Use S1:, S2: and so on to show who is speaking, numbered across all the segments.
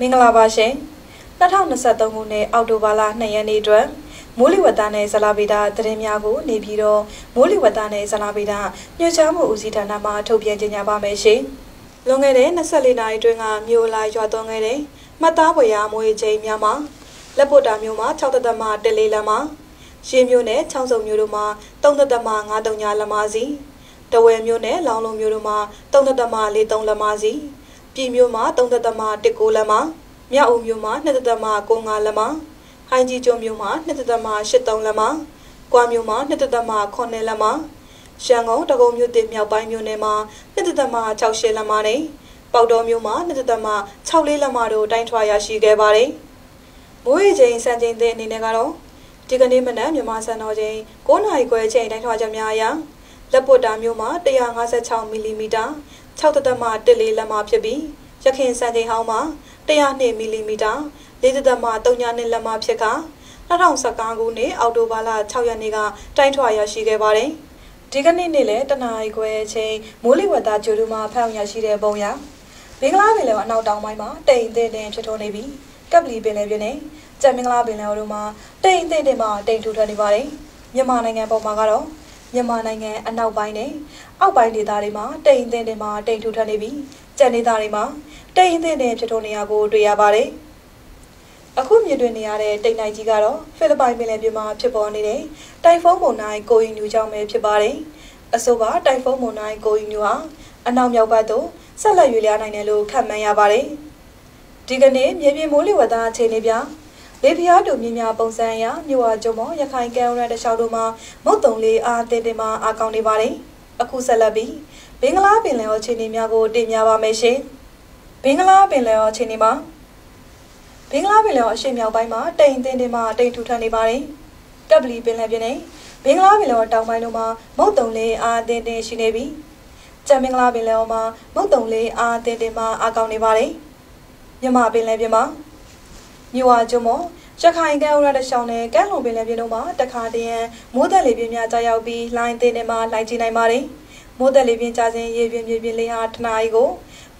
S1: မင်္ဂလာပါရှင်2023ခုနှစ်အောက်တိုဘာလ2ရက်နေ့အတွက်မိုးလေဝသနဲ့ဇလာဗေဒသတင်းများကိုနေပြီးတော့မိုးလေဝသနဲ့ဇလာဗေဒညွှန်ကြားမှုဦးစီးဌာနမှထုတ်ပြန်ကြေညာပါမယ်ရှင်လွန်ခဲ့တဲ့24နာရီအတွင်းကမြို့လာရွာသွန်းခဲ့တဲ့မှတ်သားဖွယ်ရာမိုးရေချိန်များမှာလက်ပုတ်တာမြို့မှာ6သက်မှတလေးလမ်းမှာရှင်းမြို့နယ်6စုံမြို့တို့မှာ3သက်မှ9ညလမ်းမစီတဝယ်မြို့နယ်လောင်လုံမြို့တို့မှာ3သက်မှ43လမ်းမစီ ပြည်မြို့မှာ3သက်မှ19လမ်းမှာမြောက်အုံမြို့မှာ2သက်မှ95လမ်းမှာဟိုင်းကြီးကျွန်းမြို့မှာ2သက်မှ83လမ်းမှာကွာမြို့မှာ2သက်မှ9လမ်းမှာရှမ်းကုန်းတကုံမြို့တင်မြောက်ပိုင်းမြို့နယ်မှာ2သက်မှ68လမ်းမှာနဲ့ပေါတော်မြို့မှာ2သက်မှ64လမ်းမှာတို့တိုင်းထွာရရှိခဲ့ပါတယ်။မိုးရေချိန်စံချိန်သည့်အနေနဲ့ကတော့ဒီကနေ့မနက်မြန်မာစံတော်ချိန်9နာရီခွဲချိန်တိုင်းထွာချက်များအရလက်ပွတ်တာမြို့မှာ156မီလီမီတာ 6သက်မှ14လမ်းမှာဖြစ်ပြီးရခင်စံချိန်ဟောင်းမှာ102မီလီမီတာ၄သက်မှ3ညနှစ်လက်မှာဖြစ်က2015ခုနှစ်အောက်တိုဘာလ6ရက်နေ့ကတိုင်းထွာရရှိခဲ့ပါတယ်။ဒီကနေ့နေ့လည်းတနအီခွဲချိန်မိုးလေဝသကြိုးတူမှာဖမ်းရရှိတဲ့ပုံရမင်္ဂလာပင်လယ်အနောက်တောင်ပိုင်းမှာတိမ်အထင်းတင်ဖြစ်ထွန်းနေပြီးကပ်လီပင်လယ်ပြင်နဲ့ကြံမင်္ဂလာပင်လယ်တို့မှာတိမ်အထင်းတင်မှာတိမ်ထူထပ်နေပါတယ်။မြန်မာနိုင်ငံပေါ်မှာကတော့ မြန်မာနိုင်ငံအနောက်ပိုင်းနဲ့အောက်ပိုင်းဒေသတွေမှာတိမ်အထင်းတင်မှာတိမ်ထူထပ်နေပြီးကြံဒေသတွေမှာတိမ်အထင်းတင်ဖြစ်ထွန်းနေရကိုတွေ့ရပါတယ်။အခုမြင်တွေ့နေရတဲ့တိမ်နိုင်ကြီးကတော့ဖိလစ်ပိုင်ပင်လယ်ပြင်မှာဖြစ်ပေါ်နေတဲ့တိုင်ဖုန်းမုန်တိုင်းကိုအီနူကြောင့်ပဲဖြစ်ပါတယ်။အဆိုပါတိုင်ဖုန်းမုန်တိုင်းကိုအီနူဟာအနောက်မြောက်ဘက်သို့ဆက်လက်ရွေ့လျားနိုင်တယ်လို့ခန့်မှန်းရပါတယ်။ဒီကနေ့မြေပြင်မိုးလေဝသအခြေအနေပြ လေပြားတူမြင်းများပုံစံအရမြို့ဝကျုံမောရခိုင်ကမ်းရတလျှောက်တို့မှာမုတ်တုံလေးအားတင်းတင်းမှအားကောင်းနေပါတယ်။အခုဆက်လက်ပြီးဘင်္ဂလားပင်လယ်အခြေအနေများကိုတင်ပြပါမယ်ရှင်။ဘင်္ဂလားပင်လယ်အခြေအနေမှာဘင်္ဂလားပင်လယ်အရှေ့မြောက်ပိုင်းမှာတိမ်တင်းတင်းမှတိမ်ထူထပ်နေပါတယ်။ကပ်ပလီပင်လယ်ပြင်နဲ့ဘင်္ဂလားပင်လယ်တောင်ပိုင်းတို့မှာမုတ်တုံလေးအားတင်းတင်းရှိနေပြီးကြံမင်္ဂလာပင်လယ်မှာမုတ်တုံလေးအားတင်းတင်းမှအားကောင်းနေပါတယ်။မြမပင်လယ်ပြင်မှာ မြို့ဝကျွန်းမောရခိုင်ကမ်းဥရတရှောင်းနဲ့ကမ်းလွန်ပင်လယ်ပြင်တို့မှာတခါတည်းရန်မိုးသက်လေပြင်းများကြာရောက်ပြီးလိုင်းတင်းတင်းမှလိုင်းကျနိုင်ပါတယ်။မိုးသက်လေပြင်းကြာစဉ်ရေပြင်းမြေပြင်းလေးဟာတနအီကို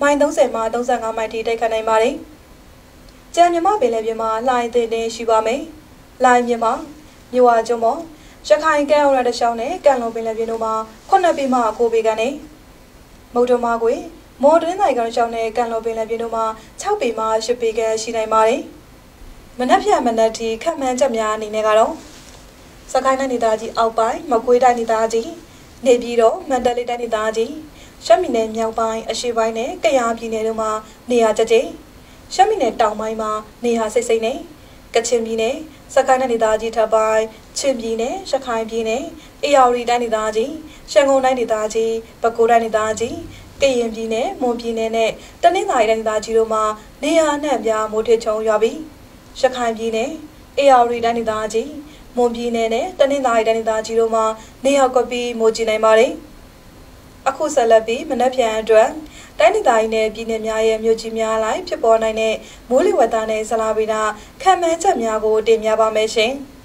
S1: မိုင်30မှ35မိုင်ထိတိုက်ခတ်နိုင်ပါတယ်။ကြံမြမပင်လယ်ပြင်မှာလိုင်းတင်းတင်းရှိပါမယ်။လိုင်းမြမမြို့ဝကျွန်းမောရခိုင်ကမ်းဥရတရှောင်းနဲ့ကမ်းလွန်ပင်လယ်ပြင်တို့မှာ9ပေမှ9ပေကနေမုတ်တမကွေမော်ဒင်းနိုင်ကောင်ရှောင်းနဲ့ကန်လော်ပင်လည်းပြင်းတို့မှာ6ပေမှ10ပေခန့်ရှိနိုင်ပါတယ်။ မနက်ဖြန်မနက်ဒီခက်မှန်းချက်များအနေနဲ့ကတော့စကိုင်းတိုင်းဒေသကြီးအောက်ပိုင်းမကွေးတိုင်းဒေသကြီးနေပြည်တော်မန္တလေးတိုင်းဒေသကြီးရှမ်းပြည်နယ်မြောက်ပိုင်းအရှေ့ပိုင်းနဲ့ကယားပြည်နယ်တို့မှာနေရာကျကျရှမ်းပြည်နယ်တောင်ပိုင်းမှာနေရာစိတ်စိတ်နဲ့ကချင်ပြည်နယ်စကိုင်းတိုင်းဒေသကြီးထပ်ပိုင်းချင်းပြည်နယ်ရခိုင်ပြည်နယ်အေရဝတီတိုင်းဒေသကြီးရှမ်းကုန်တိုင်းဒေသကြီးပဲခူးတိုင်းဒေသကြီးကရင်ပြည်နယ်မွန်ပြည်နယ်နဲ့တနင်္သာရီတိုင်းဒေသကြီးတို့မှာနေရာအနှံ့ပြားမိုးထချုံရွာပြီး ရခိုင်ပြည်နယ်အေရဝတီတိုင်းဒေသကြီးမွန်ပြည်နယ်နဲ့တနင်္သာရီတိုင်းဒေသကြီးတို့မှာနေရာကွက်ပြီးမိုးကြီးနိုင်ပါတယ်အခုဆက်လက်ပြီးမနက်ဖြန်အတွက်တိုင်းဒေသကြီးနဲ့ပြည်နယ်များရဲ့မြို့ကြီးများလိုက်ဖြစ်ပေါ်နိုင်တဲ့မိုးလေဝသနဲ့ဇလာဗေဒခံမှန်းချက်များကိုတင်ပြပါမယ်ရှင်။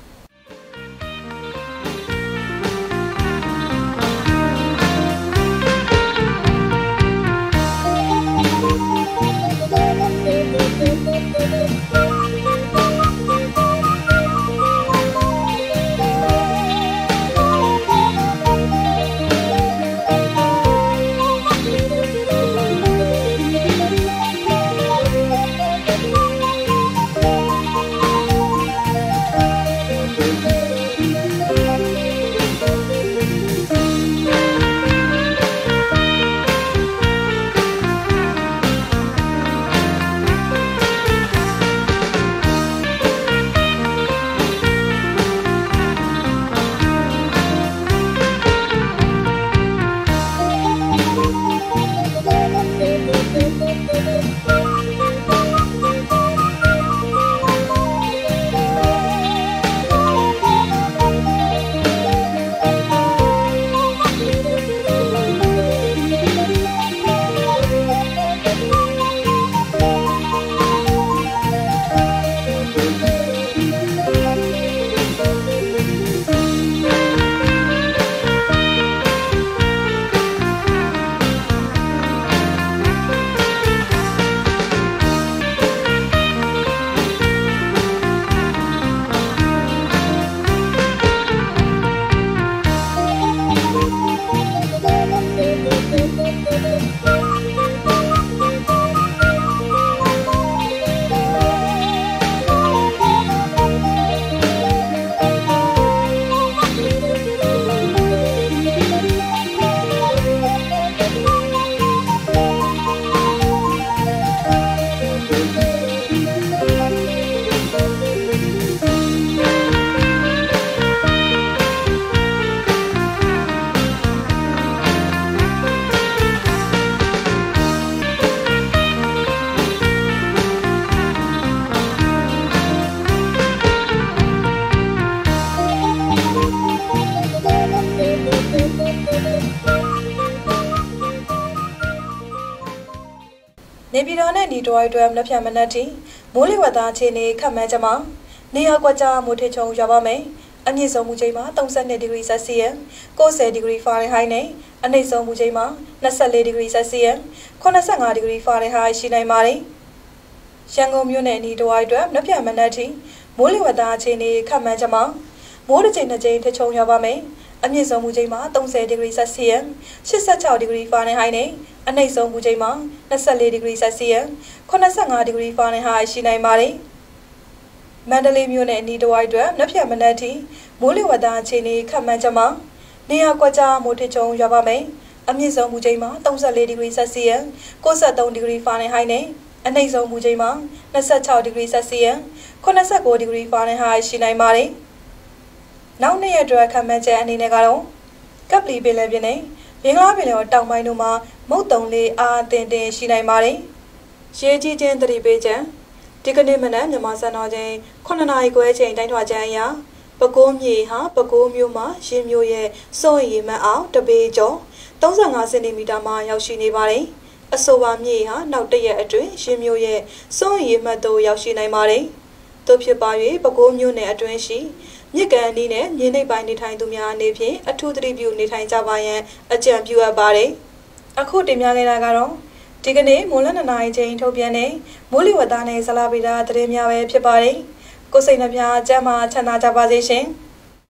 S1: ဒီတိုင်တွမ်လက်ဖြတ်မနက်တီမိုးလေဝသအခြေအနေခန့်မှန်းချက်မှာနေရာကွက်ကြားမိုးထချုံရွာပါမယ်။အမြင့်ဆုံးမူချိန်မှာ32ဒီဂရီဆက်စီယံ90ဒီဂရီဖာရင်ဟိုက်နဲ့အနိမ့်ဆုံးမူချိန်မှာ24ဒီဂရီဆက်စီယံ85ဒီဂရီဖာရင်ဟိုက်ရှိနိုင်ပါတယ်။ရန်ကုန်မြို့နယ်ဤတိုင်တွမ်လက်ဖြတ်မနက်တီမိုးလေဝသအခြေအနေခန့်မှန်းချက်မှာမိုးတစ်ချိန်တစ်ချိန်ထချုံရွာပါမယ်။ အမြင့်ဆုံးမူချိန်မှာ30ဒီဂရီဆက်စီယံ86ဒီဂရီဖာရင်ဟိုက်နဲ့အနှိမ့်ဆုံးမူချိန်မှာ24ဒီဂရီဆက်စီယံ85ဒီဂရီဖာရင်ဟိုက်ရှိနိုင်ပါတယ်။မန္တလေးမြို့နယ်အနီးတစ်ဝိုက်အတွက်နက်ဖြန်မနက်ထိမိုးလေဝသအခြေအနေခန့်မှန်းချက်မှာနေရာကွက်ကြားမိုးထချုံရွာပါမယ်။အမြင့်ဆုံးမူချိန်မှာ34ဒီဂရီဆက်စီယံ63ဒီဂရီဖာရင်ဟိုက်နဲ့အနှိမ့်ဆုံးမူချိန်မှာ26ဒီဂရီဆက်စီယံ89ဒီဂရီဖာရင်ဟိုက်ရှိနိုင်ပါတယ်။ နောက်နေ့ရက်အတွက်ခန့်မှန်းချက်အနေနဲ့ကတော့ကပ်လီပင်လယ်ပြင်နဲ့မင်္ဂလာပင်လယ်တောင်ပိုင်းတို့မှာမုတ်တုံလေးအားအတင်တင်ရှိနိုင်ပါတယ်။ရေးကြီးခြင်းတတိပေးချက်ဒီကနေ့မနက်မြန်မာစံတော်ချိန်9နာရီခွဲချိန်တိုင်းထွာချက်အရပဲခူးမြေဟာပဲခူးမြို့မှာရင်းမြို့ရဲ့စိုးရိမ်မှအောင်တပေကျော်35စင်တီမီတာမှရောက်ရှိနေပါတယ်။အဆိုပါမြေဟာနောက်တရက်အတွင်းရင်းမြို့ရဲ့စိုးရိမ်မှသို့ရောက်ရှိနိုင်ပါတယ်။သို့ဖြစ်ပါ၍ပဲခူးမြို့နယ်အတွင်းရှိ မြစ်ကန်အနီးနဲ့မြေနိမ့်ပိုင်းနေထိုင်သူများအနေဖြင့်အထူးသတိပြုနေထိုင်ကြပါရန်အကြံပြုအပ်ပါတယ်။အခုတင်ပြခဲ့တာကတော့ဒီကနေ့မိုးလနနာရီချိန်ထုတ်ပြန်တဲ့မိုးလေဝသနဲ့ဇလာဗီတာသတင်းများပဲဖြစ်ပါတယ်။ကိုစိတ်နှပြကျမ်းမာချမ်းသာကြပါစေရှင်။